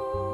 you.